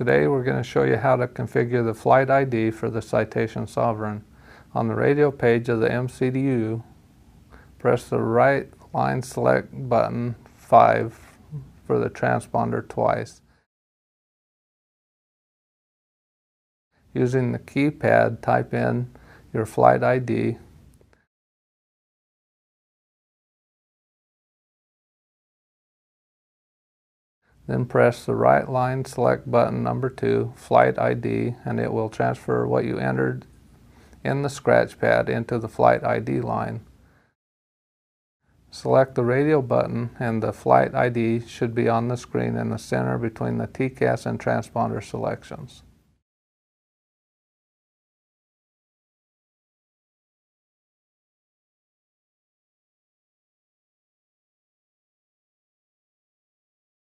Today we're going to show you how to configure the flight ID for the Citation Sovereign. On the radio page of the MCDU, press the right line select button 5 for the transponder twice. Using the keypad, type in your flight ID Then press the right line select button number 2, Flight ID, and it will transfer what you entered in the scratch pad into the Flight ID line. Select the radio button and the Flight ID should be on the screen in the center between the TCAS and transponder selections.